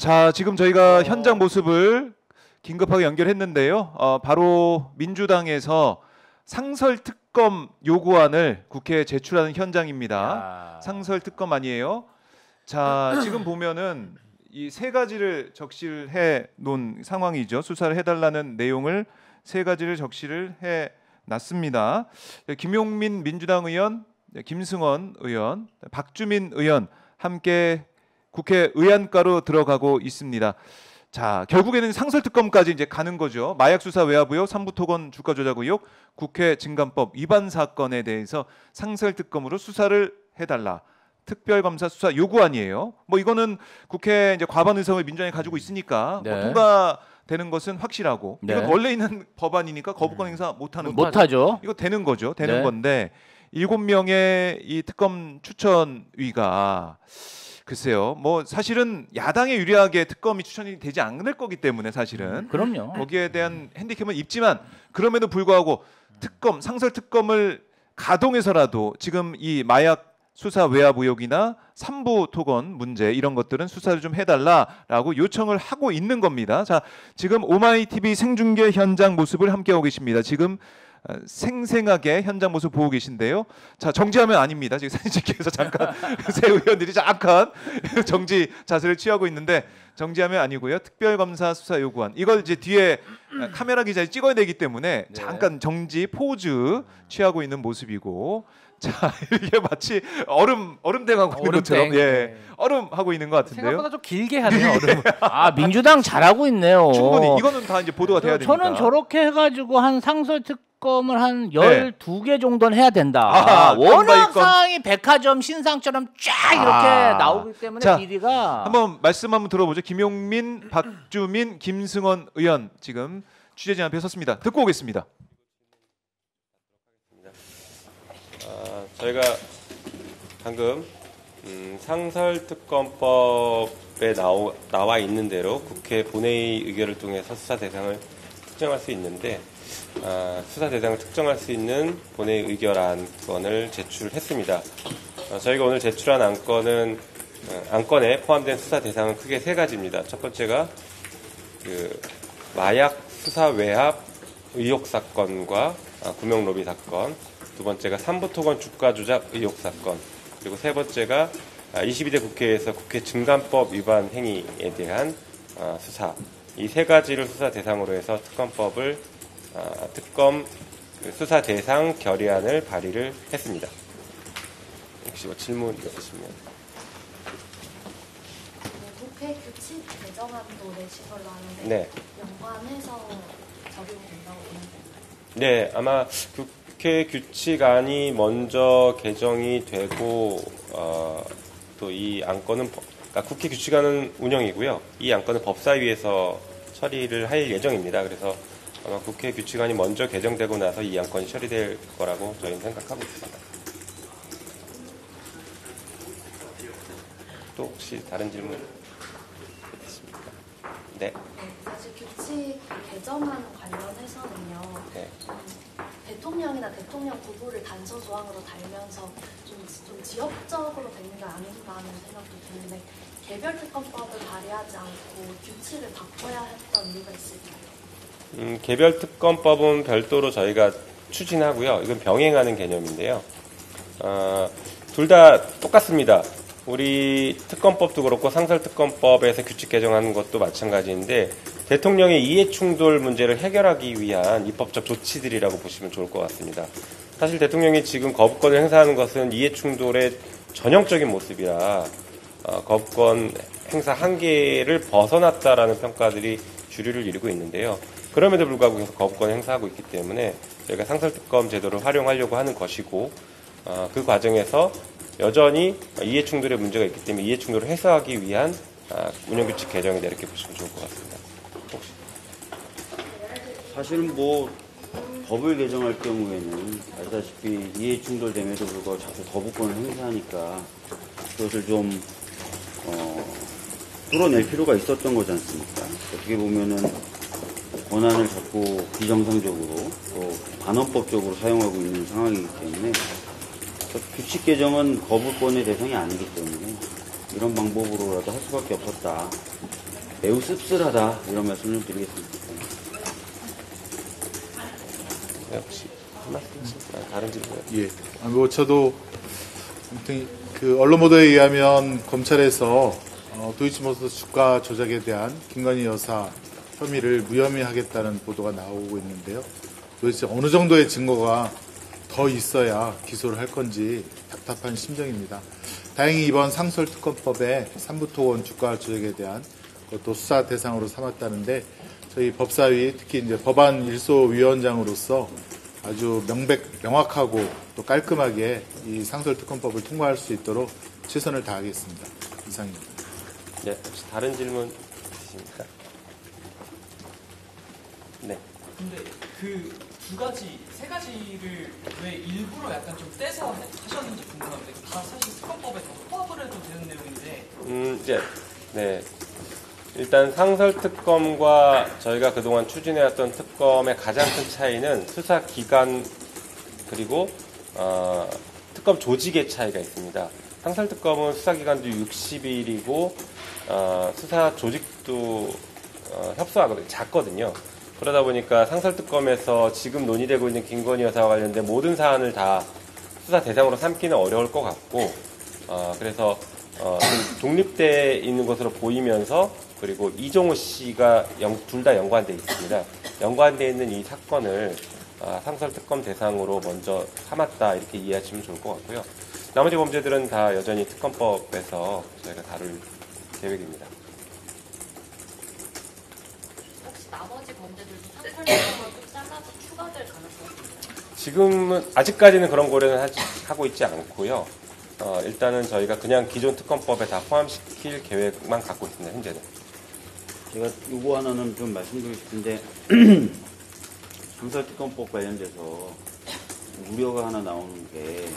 자, 지금 저희가 현장 모습을 긴급하게 연결했는데요. 어, 바로 민주당에서 상설 특검 요구안을 국회에 제출하는 현장입니다. 아. 상설 특검 아니에요. 자, 지금 보면은 이 세 가지를 적시를 해 놓은 상황이죠. 수사를 해달라는 내용을 세 가지를 적시를 해 놨습니다. 김용민 민주당 의원, 김승원 의원, 박주민 의원 함께 국회 의안가로 들어가고 있습니다. 자, 결국에는 상설 특검까지 이제 가는 거죠. 마약 수사 외압 의혹, 삼부 토건 주가 조작 의혹, 국회 증감법 위반 사건에 대해서 상설 특검으로 수사를 해달라. 특별검사 수사 요구안이에요. 뭐 이거는 국회 이제 과반 의석을 민주당이 가지고 있으니까 뭐 네. 통과되는 것은 확실하고 네. 이건 원래 있는 법안이니까 거부권 행사 못하는 거. 못하죠. 이거 되는 거죠. 되는 네. 건데 일곱 명의 이 특검 추천위가 글쎄요. 뭐 사실은 야당에 유리하게 특검이 추천이 되지 않을 거기 때문에 사실은 그럼요. 거기에 대한 핸디캡은 있지만 그럼에도 불구하고 특검 상설 특검을 가동해서라도 지금 이 마약 수사 외압 의혹이나 삼부 토건 문제 이런 것들은 수사를 좀 해달라라고 요청을 하고 있는 겁니다. 자 지금 오마이 TV 생중계 현장 모습을 함께하고 계십니다. 지금 어, 생생하게 현장 모습 보고 계신데요. 자 정지하면 아닙니다. 지금 사진 찍기 위해서 잠깐 새 의원들이 잠깐 정지 자세를 취하고 있는데 정지하면 아니고요. 특별검사 수사 요구안 이걸 이제 뒤에 카메라 기자에 찍어야 되기 때문에 네. 잠깐 정지 포즈 취하고 있는 모습이고 자 이게 마치 얼음 얼음땡하고 있는 것처럼. 예 네. 얼음 하고 있는 것 같은데요. 생각보다 좀 길게 하네요. 얼음을. 아 민주당 잘하고 있네요. 충분히 이거는 다 이제 보도가 돼야 됩니다. 저는 저렇게 해가지고 한 상설 특 검을 한 12개 정도는 해야 된다. 아하, 워낙. 상황이 백화점 신상처럼 쫙 이렇게 아. 나오기 때문에 자, 비리가 한번 말씀 한번 들어보죠. 김용민, 박주민, 김승원 의원 지금 취재진 앞에 섰습니다. 듣고 오겠습니다. 아, 저희가 방금 음, 상설특검법에 나오, 나와 있는 대로 국회 본회의 의결을 통해서 수사 대상을 특정할 수 있는데 아, 수사 대상을 특정할 수 있는 본회의 의결 안건을 제출했습니다. 어, 저희가 오늘 제출한 안건은 어, 안건에 포함된 수사 대상은 크게 세 가지입니다. 첫 번째가 그 마약 수사 외압 의혹 사건과 아, 구명 로비 사건, 두 번째가 삼부토건 주가 조작 의혹 사건, 그리고 세 번째가 아, 22대 국회에서 국회 증감법 위반 행위에 대한 아, 수사. 이 세 가지를 수사 대상으로 해서 특검법을 아, 특검 그 수사 대상 결의안을 발의를 했습니다. 혹시 뭐 질문 있으시면. 국회 규칙 개정안도 내실 걸로 아는데 네. 연관해서 적용된다고? 네, 아마 국회 규칙안이 먼저 개정이 되고 어, 또 이 안건은 법- 그러니까 국회 규칙안은 운영이고요. 이 안건은 법사위에서 처리를 할 예정입니다. 그래서 아마 국회 규칙안이 먼저 개정되고 나서 이 안건이 처리될 거라고 저희는 생각하고 있습니다. 또 혹시 다른 질문 있으십니까? 네. 네, 사실 규칙 개정안 관련해서는요. 네. 좀 대통령이나 대통령 부부를 단서 조항으로 달면서 좀, 좀 지역적으로 되는 게 아닌가 하는 생각도 드는데 개별 특검법을 발의하지 않고 규칙을 바꿔야 했던 이유가 있을까요? 음, 개별 특검법은 별도로 저희가 추진하고요. 이건 병행하는 개념인데요. 둘다 똑같습니다. 우리 특검법도 그렇고 상설특검법에서 규칙 개정하는 것도 마찬가지인데 대통령의 이해 충돌 문제를 해결하기 위한 입법적 조치들이라고 보시면 좋을 것 같습니다. 사실 대통령이 지금 거부권을 행사하는 것은 이해 충돌의 전형적인 모습이라 어, 거부권 행사 한계를 벗어났다라는 평가들이 주류를 이루고 있는데요. 그럼에도 불구하고 계속 거부권을 행사하고 있기 때문에 저희가 상설특검 제도를 활용하려고 하는 것이고 어, 그 과정에서 여전히 이해 충돌의 문제가 있기 때문에 이해 충돌을 해소하기 위한 아, 운영규칙 개정이다 이렇게 보시면 좋을 것 같습니다. 혹시 사실은 뭐 법을 개정할 경우에는 알다시피 이해 충돌됨에도 불구하고 자꾸 거부권을 행사하니까 그것을 좀 어, 뚫어낼 필요가 있었던 거지 않습니까? 어떻게 보면은 권한을 자꾸 비정상적으로 또 반헌법적으로 사용하고 있는 상황이기 때문에 규칙 개정은 거부권의 대상이 아니기 때문에 이런 방법으로라도 할 수밖에 없었다. 매우 씁쓸하다 이런 말씀 좀 드리겠습니다. 네, 혹시 말씀 있으실까요? 다른 질문? 예. 아, 뭐 저도 아무튼 그 언론 보도에 의하면 검찰에서 어, 도이치모터스 주가 조작에 대한 김건희 여사 혐의를 무혐의 하겠다는 보도가 나오고 있는데요. 도대체 어느 정도의 증거가 더 있어야 기소를 할 건지 답답한 심정입니다. 다행히 이번 상설특검법에 삼부토건 주가 조작에 대한 것도 수사 대상으로 삼았다는데 저희 법사위 특히 이제 법안 일소위원장으로서 아주 명백 명확하고 또 깔끔하게 이 상설특검법을 통과할 수 있도록 최선을 다하겠습니다. 이상입니다. 네, 혹시 다른 질문 있으십니까? 네. 근데 그 두 가지, 세 가지를 왜 일부러 약간 좀 떼서 하셨는지 궁금한데 다 사실 다 포함을 해도 되는 내용인데 음, 이제 네. 일단 상설 특검과 저희가 그동안 추진해왔던 특검의 가장 큰 차이는 수사 기간 그리고 어, 특검 조직의 차이가 있습니다. 상설 특검은 수사 기간도 60일이고 어, 수사 조직도 어, 협소하거든요. 작거든요. 그러다 보니까 상설 특검에서 지금 논의되고 있는 김건희 여사와 관련된 모든 사안을 다 수사 대상으로 삼기는 어려울 것 같고 어, 그래서 어, 좀 독립돼 있는 것으로 보이면서 그리고 이종호 씨가 둘 다 연관돼 있습니다. 연관돼 있는 이 사건을 아, 상설 특검 대상으로 먼저 삼았다 이렇게 이해하시면 좋을 것 같고요. 나머지 범죄들은 다 여전히 특검법에서 저희가 다룰 계획입니다. 혹시 나머지 범죄들도 상설특검을 꼭 잘라서 추가될 가능성이 있나요? 지금은 아직까지는 그런 고려는 하지- 하고 있지 않고요. 어, 일단은 저희가 그냥 기존 특검법에 다 포함시킬 계획만 갖고 있습니다. 현재는. 제가 요거 하나는 좀 말씀드리고 싶은데 상설특검법 관련돼서 우려가 하나 나오는 게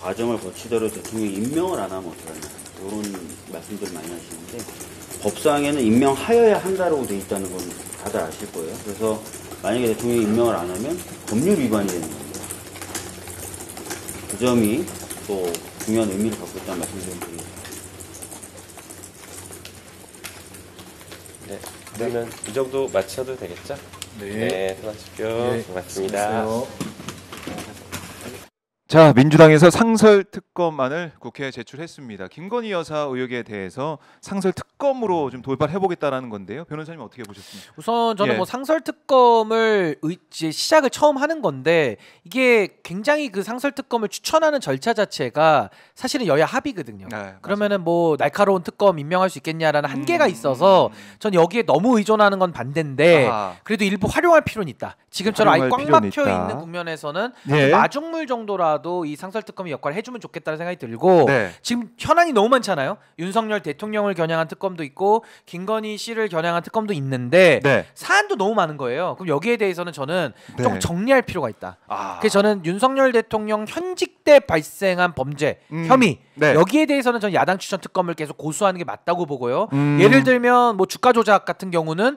과정을 거치더라도 대통령이 임명을 안 하면 어떡하냐 이런 말씀들을 많이 하시는데 법상에는 임명하여야 한다라고 돼 있다는 건 다들 아실 거예요. 그래서 만약에 대통령이 임명을 안 하면 법률 위반이 되는 겁니다. 그 점이 또 중요한 의미를 갖고 있다는 말씀 좀 드리겠습니다. 네. 그러면 이 정도 마쳐도 되겠죠? 네. 수고하십시오. 네, 고맙습니다. 자, 민주당에서 상설 특검안을 국회에 제출했습니다. 김건희 여사 의혹에 대해서 상설 특검으로 좀 돌발해 보겠다라는 건데요. 변호사님 어떻게 보셨습니까? 우선 저는 예. 뭐 상설 특검을 의- 이제 시작을 처음 하는 건데 이게 굉장히 그 상설 특검을 추천하는 절차 자체가 사실은 여야 합의거든요. 네, 그러면은 뭐 날카로운 특검 임명할 수 있겠냐라는 한계가 음, 있어서 음. 전 여기에 너무 의존하는 건 반대인데 아하. 그래도 일부 활용할 필요는 있다. 지금처럼 아예 꽉 막혀 있다. 있는 국면에서는 예. 마중물 정도라 도 이 상설 특검이 역할을 해주면 좋겠다는 생각이 들고 네. 지금 현안이 너무 많잖아요. 윤석열 대통령을 겨냥한 특검도 있고 김건희 씨를 겨냥한 특검도 있는데 네. 사안도 너무 많은 거예요. 그럼 여기에 대해서는 저는 네. 조금 정리할 필요가 있다. 아. 그래서 저는 윤석열 대통령 현직 때 발생한 범죄 음. 혐의 네. 여기에 대해서는 전 야당 추천 특검을 계속 고수하는 게 맞다고 보고요. 음. 예를 들면 뭐 주가 조작 같은 경우는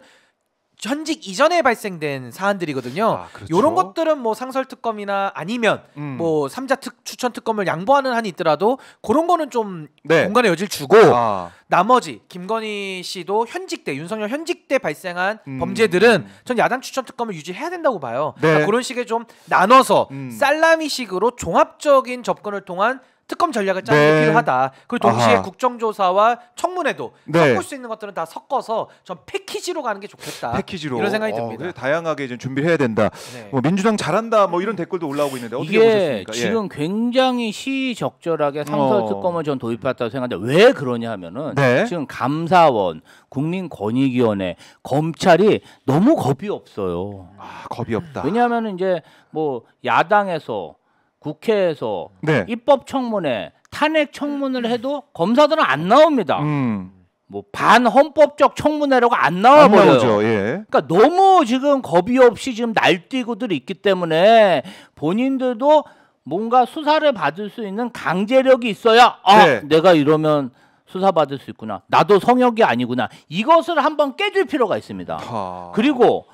현직 이전에 발생된 사안들이거든요. 아, 그렇죠. 이런 것들은 뭐 상설 특검이나 아니면 음. 뭐 삼자 특 추천 특검을 양보하는 한이 있더라도 그런 거는 좀 네. 공간의 여지를 주고 아. 나머지 김건희 씨도 현직 때 윤석열 현직 때 발생한 음. 범죄들은 전 야당 추천 특검을 유지해야 된다고 봐요. 네. 그러니까 그런 식의 좀 나눠서 음. 살라미식으로 종합적인 접근을 통한 특검 전략을 짜는 네. 게 필요하다. 그리고 동시에 아하. 국정조사와 청문회도 네. 섞을 수 있는 것들은 다 섞어서 전 패키지로 가는 게 좋겠다. 패키지로 이런 생각이 어, 듭니다. 그래, 다양하게 좀 준비를 해야 된다. 네. 뭐 민주당 잘한다 뭐 이런 댓글도 올라오고 있는데 어떻게 이게 보셨습니까? 예. 지금 굉장히 시적절하게 상설 어. 특검을 전 도입했다고 생각하는데 왜 그러냐 하면은 네. 지금 감사원, 국민권익위원회, 검찰이 너무 겁이 없어요. 아, 겁이 없다. 왜냐하면 이제 뭐 야당에서 국회에서 네. 입법 청문회, 탄핵 청문을 해도 검사들은 안 나옵니다. 음. 뭐 반헌법적 청문회라고 안안 나와 버려요. 예. 그러니까 너무 지금 겁이 없이 지금 날뛰고들 있기 때문에 본인들도 뭔가 수사를 받을 수 있는 강제력이 있어야 아 네. 내가 이러면 수사 받을 수 있구나 나도 성역이 아니구나 이것을 한번 깨줄 필요가 있습니다. 하. 그리고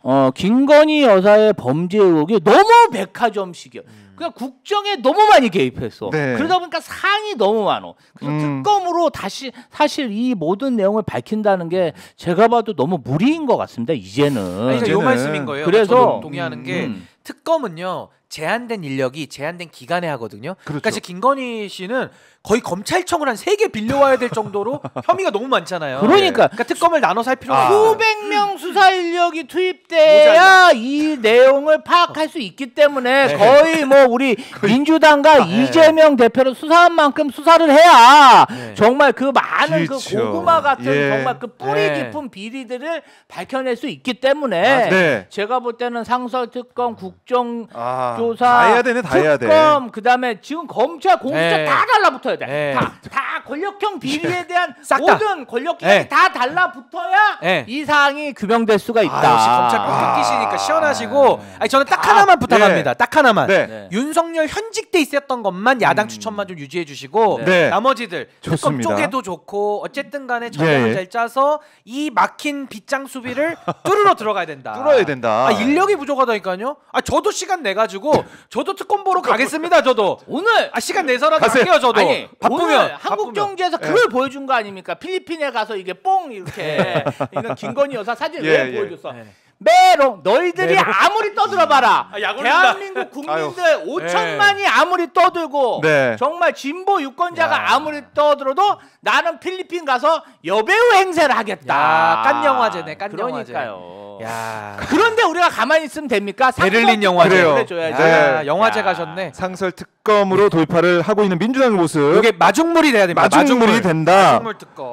어 김건희 여사의 범죄 의혹이 너무 백화점식이야. 그냥 국정에 너무 많이 개입했어. 네. 그러다 보니까 상이 너무 많어. 그래서 음. 특검으로 다시 사실 이 모든 내용을 밝힌다는 게 제가 봐도 너무 무리인 것 같습니다. 이제는. 아니, 그러니까 요 이제는 말씀인 거예요. 그래서- 저도 동의하는 게 음. 특검은요 제한된 인력이 제한된 기간에 하거든요. 그러니까 그렇죠. 지금 김건희 씨는 거의 검찰청을 한 세 개 빌려와야 될 정도로 혐의가 너무 많잖아요. 그러니까 그러니까 특검을 나눠서 할 필요가 아. 없어요. 수백 명 수사 인력이 투입돼야 이 내용을 파악할 수 있기 때문에 네. 거의 뭐 우리 민주당과 네. 이재명 대표를 수사한 만큼 수사를 해야 네. 정말 그 많은 그 그렇죠. 고구마 같은 예. 정말 그 뿌리 네. 깊은 비리들을 밝혀낼 수 있기 때문에 네. 제가 볼 때는 상설 특검 국정 아, 조사 다 해야 되네, 다 해야 돼. 특검 그다음에 지금 검찰 공수처 네. 다 달라붙어야 돼. 네. 다, 다 권력형 비리에 대한 싹 다. 모든 권력 기관이 네. 다 달라붙어야 네. 이 사항이 규명될 수가 있다. 아, 역시 검찰 꼭 끼시니까 시원하시고 아니 저는 딱 하나만 부탁합니다. 딱 하나만. 네. 네. 윤석열 현직 때 있었던 것만 야당 추천만 좀 유지해 주시고 네. 나머지들 좋습니다. 쪼개도 좋고 어쨌든 간에 전략을 예, 예. 잘 짜서 이 막힌 빗장 수비를 뚫으러 들어가야 된다. 뚫어야 된다. 아, 인력이 부족하다니까요. 아 저도 시간 내 가지고 저도 특검 보러 가겠습니다. 저도. 오늘 아 시간 내서라도 가세요. 할게요 저도. 아니 바쁘면 오늘 바쁘면. 한국경제에서 그걸 보여준 거 아닙니까? 필리핀에 가서 이게 뽕 이렇게 이런 김건희 여사 사진 예, 왜 예. 보여줬어? 네. 메롱 너희들이 메롱. 아무리 떠들어봐라 아, 약 올린다. 대한민국 국민들 5천만이 아무리 떠들고 네. 정말 진보 유권자가 야. 아무리 떠들어도 나는 필리핀 가서 여배우 행세를 하겠다 야, 깐 영화제네, 깐 영화제. 그러니까요 야. 그런데 우리가 가만히 있으면 됩니까? 베를린 영화제. 야, 네. 영화제 야. 가셨네. 상설 특검으로 돌파를 하고 있는 민주당의 모습 이게 마중물이 돼야 됩니다. 마중물이 된다. 마중물 특검.